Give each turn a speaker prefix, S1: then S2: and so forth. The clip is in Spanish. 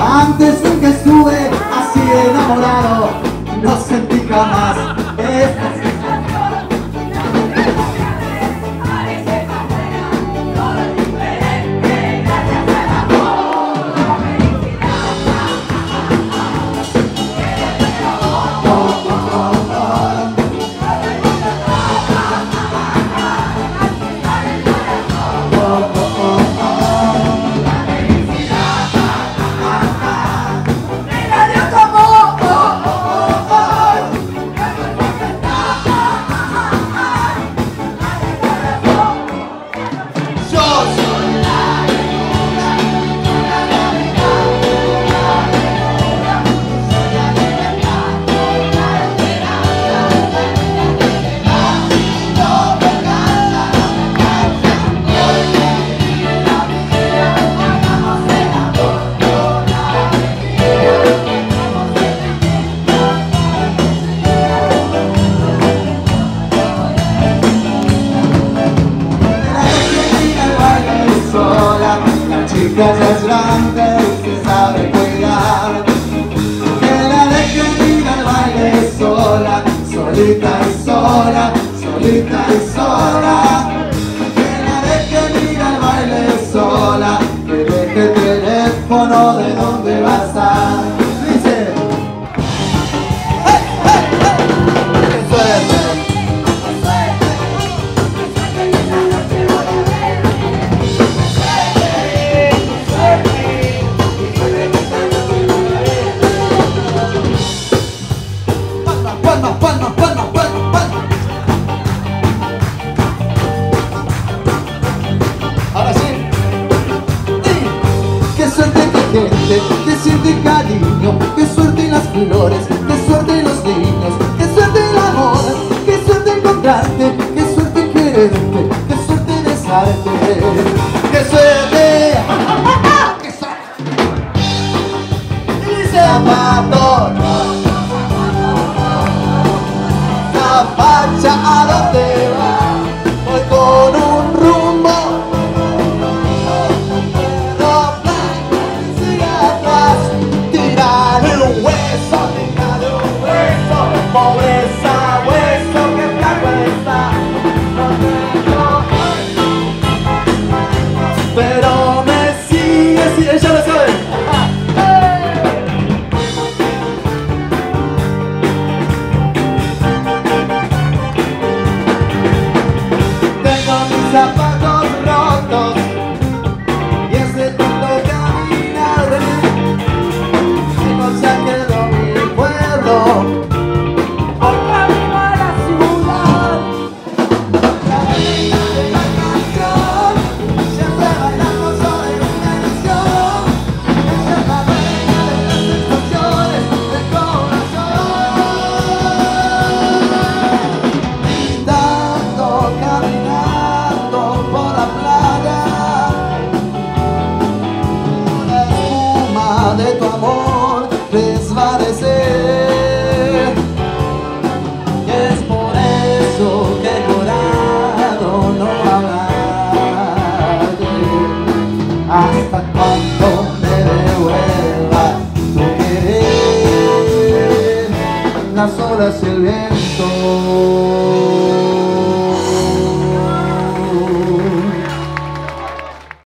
S1: Antes sola, solita y sola. Que la dejen ir al baile sola, que deje el teléfono de donde flores, qué suerte los niños, qué suerte el amor, qué suerte encontrarte, qué suerte quererte, qué suerte besarte, qué suerte. ¡Qué suerte! Y dice zapatos. Zapacha, ¿a dónde va? Voy con un Pobreza, hueso, que flaco está. No tengo- Pero me sigue, sigue, ya lo saben tu amor desvanecer es por eso que he jurado no hablarte Hasta cuando me devuelva tu querer Las olas y el viento